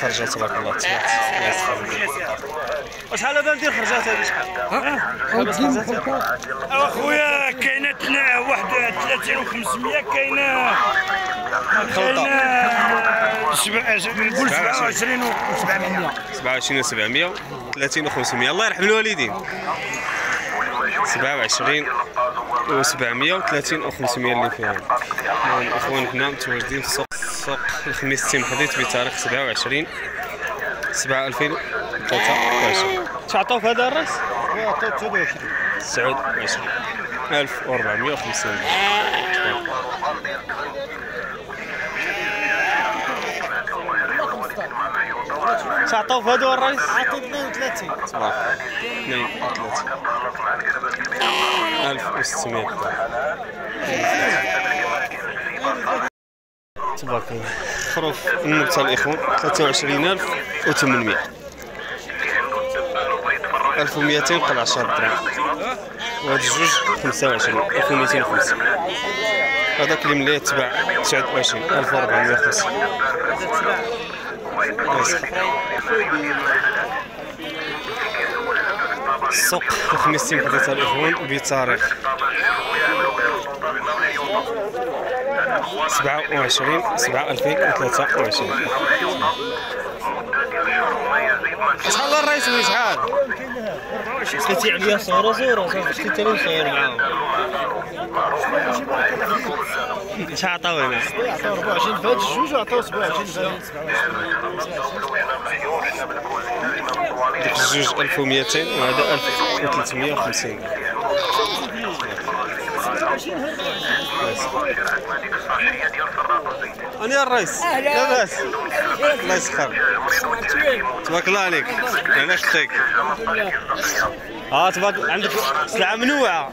خرجه تبارك الله. تبارك شحال دابا ندير خرجات هذه؟ شحال؟ أخويا كاينة واحد 3500 كاينة كاينة سبع- نقول 27 و 700 27 و 700 30 و 500 الله يرحم الوالدين. 27 و 730 و 500 اللي فيهم. المهم اخواننا متواجدين في سوق سوق الخميس التيم حديث بتاريخ 27 7 2023 تعطوا في هذا الرأس؟ 29 1450 تعطوا في هذا الرأس؟ عطي 32 تبارك 32 1600 تبارك الله. خروف النبتة الإخوان 23800 1200 قل 10 دراهم وهاد الجوج 25 1250 هذاك اللي ملي تباع 29 1450 السوق الخميس تيم حديث الإخوان بتاريخ 27 7 2023 شحال الرئيس وين شحال؟ شتي عليا صورة صورة صافي شتي لي نصور معاهم شحال عطاو هنا؟ عطاو 24 في هاد الجوج وعطاو 27 في هاد ديك الجوج 1200 وهذا 1350 أنا يا الرئيس. لاباس الله يسخر. تبارك الله عليك. أنا أختك آه تبارك عندك سلعه منوعة.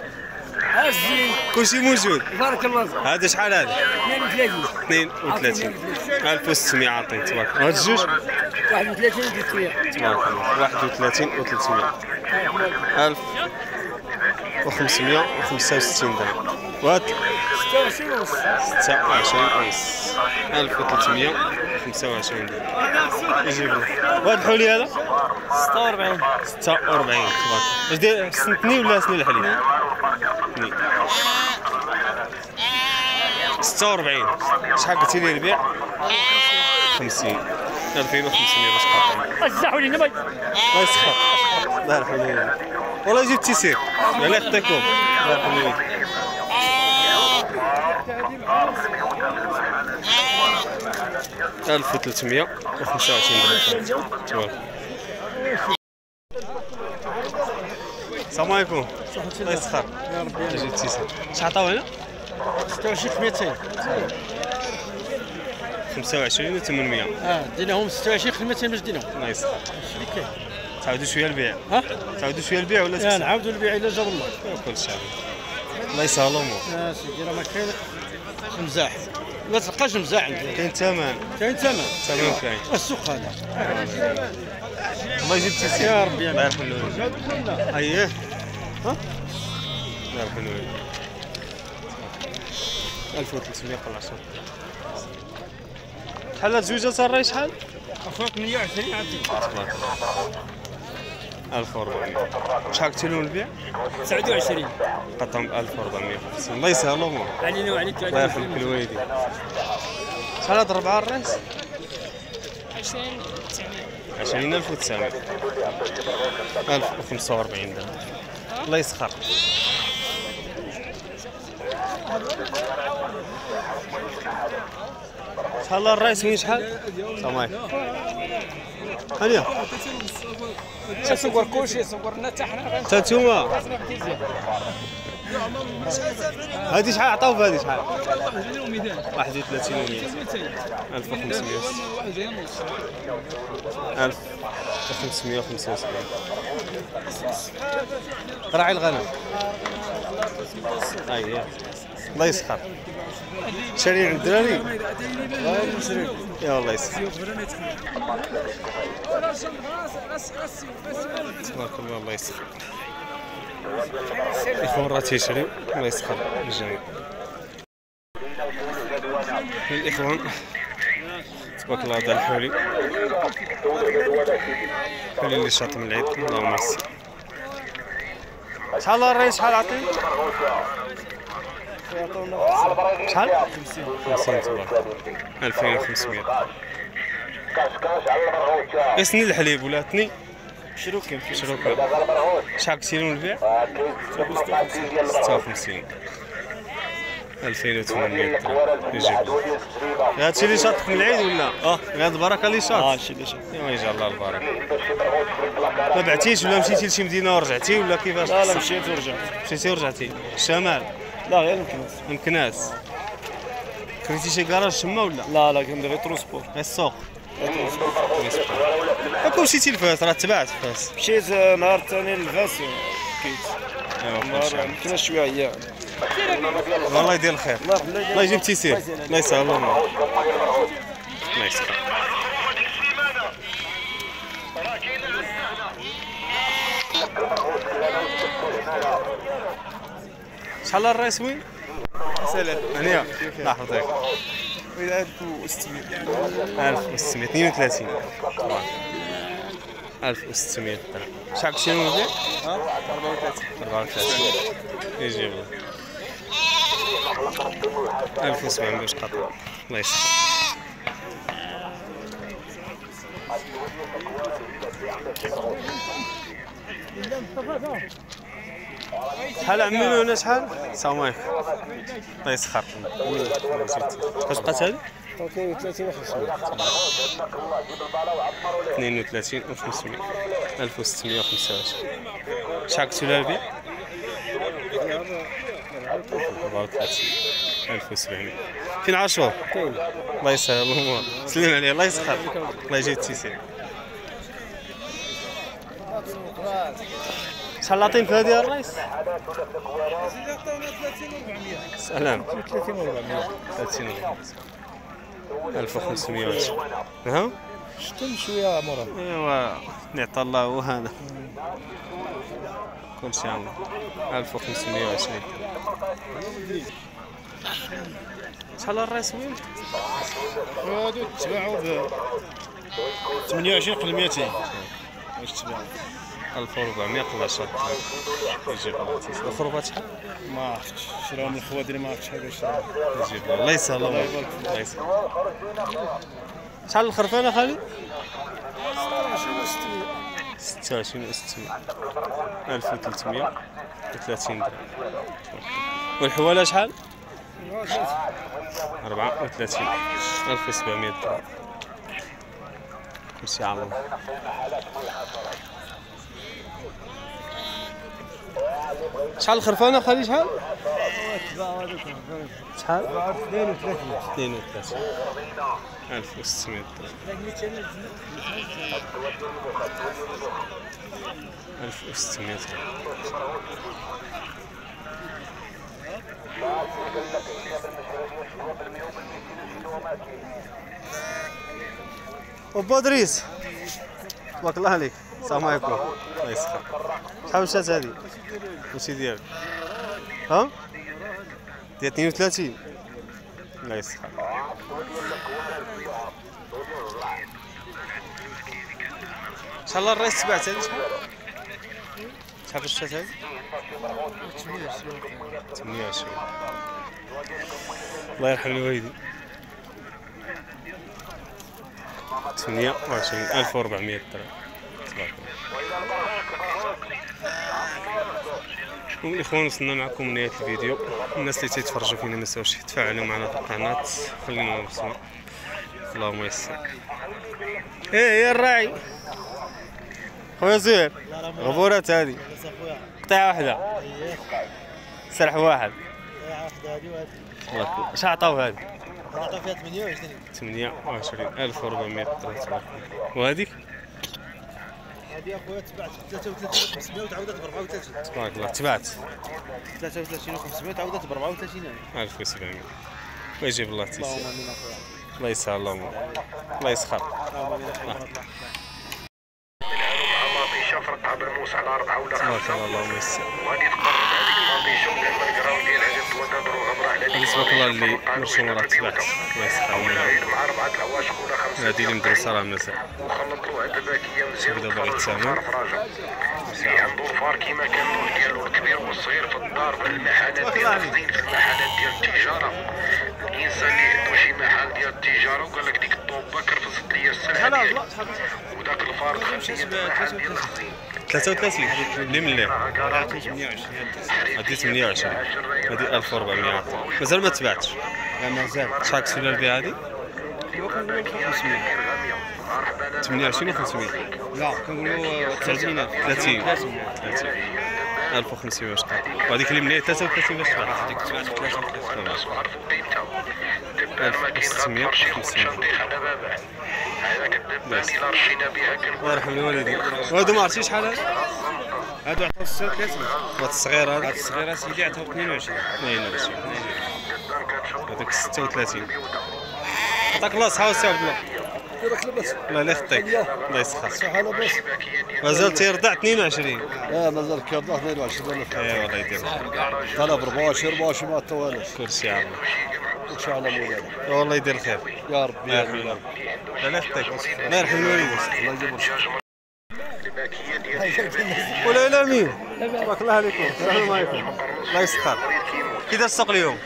كلشي موجود. بارك الله. فيك هذا شحال هذا؟ 32 32 1600 عاطين تبارك الله. هاد الجوج 31 300 تبارك الله 31 و 300 1565 درهم. وهاد 26 ونص 29 ونص 1325 درهم يجيب لك الحولي هذا 46 46 تبارك واش داير سنتني ولا سن الحليب؟ سني 46 شحال قلتي لي البيع؟ 50 2500 باش قاطعين الزحوا لي نبي الله يسخر الله يرحم والله جبت تيسير الله يخطيكم الله يرحم الوالدين ألف وثلاثمية وخمسة وعشرين درهم. تبارك السلام عليكم. الله يسخر. يا ربي جبت تيسير شحال عطاو هنا؟ 26 200 خمسة وعشرين وثمانمية آه ديناهم 26 200 باش ديناهم. الله يسخر. تعاودوا شوية البيع. ها؟ تعاودوا شوية البيع ولا تكسب؟ نعاودوا البيع إلى جاب الله. كل شيء. الله يسهل الأمور. يا سيدي راه ما كاين مزاح ما تلقاش مزاح. عندنا كاين ثمن. كاين ثمن. ثمن كاين. السوق هذا. الله يجيب تيسير يا ربي الله يرحم الوالدين اييه ها؟ الله يرحم الوالدين 1300 قل 10 شحال هاد زوجة؟ الراي شحال؟ فوق 120 عندي 1400 شحال لهم البيع؟ 29 قطعهم ب 1450 الله يسهل الأمور علينا وعليك. الله يرحم كل والدين شحال هاد الربعة الرئيس؟ 20900 1045 درهم. الله يسخر. شحال الرئيس وين شحال؟ السلام عليكم. هانيا صور كلشي صورنا حتى حنا نتوما. هادي شحال؟ عطاو في هادي شحال؟ 31 و 100 1500 1575 راعي الغنم. اييه الله يسخر. شاري عند الدراري يا والله يسخر تبارك الله الله يسخر الاخوان راه تيشريو الله يسخر الجميع الاخوان تبارك الله هذا الحولي الحولي اللي شاط من العيد اللهم يسر شحال الرئيس شحال عطيني شحال 50 تبارك 2500 اسني الحليب ولا تني؟ شروكي شروكا شحال كثير من البيع 56 2800 درهم يجيب. هادشي اللي شاطك من العيد ولا؟ آه هاد البركة اللي آه شاط شي اللي شي ايوا يجي الله البركة. ما بعتيش ولا مشيتي لشي مدينة ورجعتي ولا كيفاش؟ لا لا مشيت ورجعت. مشيتي ورجعتي. الشمال لا غير يمكن مكناس كريتي شي كراج تما ولا؟ لا لا كندير غير transport غير السوق. هاكا مشيتي لفاس راه تبعت فاس مشيت آه، نهار الثاني لفاس كيت. أيوا كل نهار شوية عيان الله يدير الخير. الله يجيب تيسير. الله يسهل الله الله يسهل شحال الرئيس وين؟ سلام هنيا الله يحفظك إلى 1600 1632 طبعا 1600 درهم شحال كنتي نوضي؟ ها 34 34 يجي الله 1700 قطع. الله يسهل شحال عملوا هنا شحال؟ السلام عليكم. الله يسخر. فاش بقات هذه؟ 32 500 32 و 500 1625 شحال كنتو لابي؟ 34 1700 فين عاشور؟ الله يسهل الأمور سلم عليه الله يسخر. الله يجيب التيسير. شحال لاطين في هذه الرئيس؟ سلام. 30 400 30 1520 ها؟ شتم شوية مرة أيوا نعطى الله وهذا كل شيء الله 1520 شحال الرئيس وين؟ هادو تباعوا ب 28 قبل 200 واش تباعوا 1400 قبل 10 يجيب الله. الخروبات شحال؟ ما عرفتش. شراو من الخوا ديالي ما عرفتش شحال شراو يجيب الله. الله يسهل الله الله. يسهل. شحال الخرفانة خالد؟ 26 و 600 1330 درهم. والحوالة شحال؟ 34 1700 درهم. ان شاء الله. شحال الخرفانة خالي شحال؟ شحال؟ 32 1600 درهم 1600 درهم وبو دريس تبارك الله عليك السلام عليكم. الله يسخر. شحال مشات هذه؟ ماشي ديالك. ها؟ ديال 32 الله يسخر. شحال الرئيس تبعت هذه شحال؟ شحال باش شات هذه 28 الله يرحم الوالدين. 28 1400 درهم تبارك الاخوان وصلنا معكم نهاية الفيديو. الناس اللي تيتفرجوا فينا ما ينساوش يتفاعلوا معنا في القناة. خلينا نوصلوا. اللهم يسر. إيه يا الراعي. خويا زهير غبورات هذه قطعه واحدة سرح واحد. اش عطاو هذه عطا فيها 28 28 1400 درهم تبارك الله وهذيك هذه اخويا تبعت 33 500 وتعاودت ب 34 تبارك الله تبعت. 33 500 تعاودت ب 34 1700 ويجيب الله تيسير. الله يسهل اللهم. الله يسخر. اللهم تبارك الله اللي مرسومه راه تباعت الله يسخر هذه اللي مدرسة راه مازال. وخلط له عدة باكية مزيان بدا باغي يتسامر اللي عنده الفار كيما كان النور ديالو الكبير والصغير في الدار في المحلات ديال الخزين في المحلات ديال التجارة. الإنسان اللي عنده شي محل ديال التجارة وقال لك ديك الطوبة كرفست ليا السلعة ديالي وداك الفار دخل ليا المحل ديال الخزين. 33 اللي من اللي هذه 28 هذه 1400 مازال ما تباعتش لا مازال شحال كسبنا البيع هذه؟ 28 و 500 لا كنقولوا 30000 30 30 1500 واش وهذيك اللي من اللي 33 باش تباع هذيك تبعت 33 وعرفوا قيمتها دبان ما 1600 الله يرحم الوالدين. وهذا ما عرفتي شحال هذا؟ هادو عطاو 36 هذا الصغير هاد هذا الصغيره سيدي عطاو 22 22 هذاك 36 عطاك الله صحة وسي عبد الله. الله لا يخطيك. الله يسخر مازال تيرضع 22 لا مازال كيرضع 22 اي والله يدير طلب 24 24 ما توالف كلشي عام إن شاء الله مولانا والله يدير الخير. يا رب الله يا رب الله لا يخطيك الله يرحم الله يجبر ولا لا مين؟ تبارك الله عليكم السلام عليكم. الله يسخر. كي السوق اليوم؟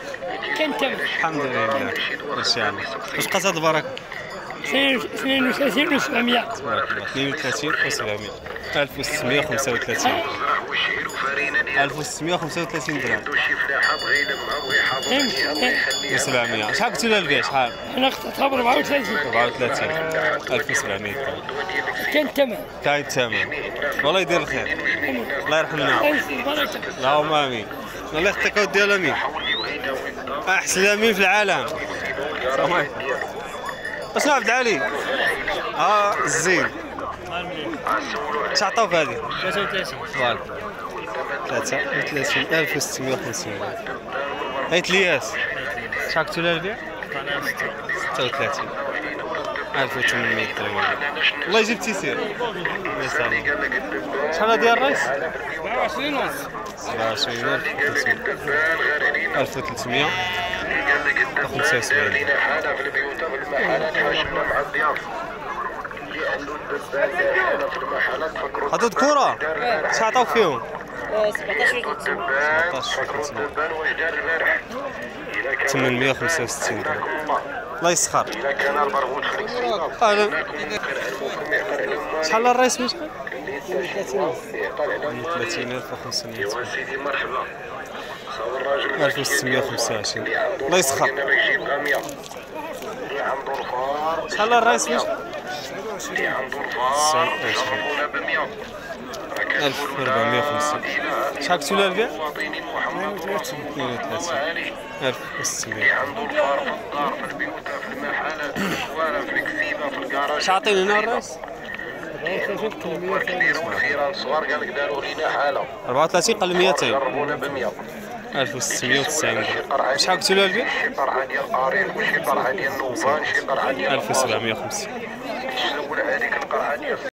كنت الحمد لله. ماشي الله واش هاد البركه 32 و 700 تبارك الله 32 و 700 1635 1635 درهم. عليها و 700 شحال قلتوا لها البيع شحال اقتطع ب 34 34 1700 درهم كان ثمن كاين الثمن والله يدير الخير الله يرحمنا اللهم امين الله يخطيك اودي الامين احسن امين في العالم السلام عليكم اشنو عبد العلي آه الزين اش عطاوك هذه 33 تبارك 33 1650 هيت الياس شحال لها البيع 36 1800 درهم الله يجيب تيسير الله يسلمك شحال هذه الرئيس 24 ونص 27500 1300 75 لينا حاله في البيوت في المحلات حاشمنا مع الضياف اللي عنده الدبان حاله في المحلات فكروا هادو ذكورة شحال عطاوك فيهم؟ 17 و الدبان 17 فكروا 500. الدبان واش دار البارح الا كان 865 درهم الله يسخر الا كان البرغوث شحال الرئيس من شحال؟ 30500 سيدي مرحبا صور الراجل 1625 الله يسخر أنا يجيب 100 اللي عنده الفار شحال الرئيس من شحال؟ اللي عنده الفار 29 شربونا ب 100 1450 شحال؟ فاطين محمد 32 علي 1600 عنده الفار في الدار في البيوت في المحلات في الشوارع في الكسيبه في الكراج هنا قال حاله 34 قل 200 جربونا ب 100 1690 درهم شحال قلتوا لها البيع؟ شي قرعه ديال وشي قرعه ديال نوفان شي قرعه ديال 1750 تسول هذيك القرعه ديال